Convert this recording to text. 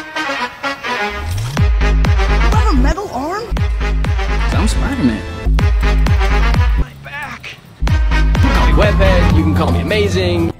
You have a metal arm? I'm Spider-Man. My back. You can call me Webhead, you can call me Amazing,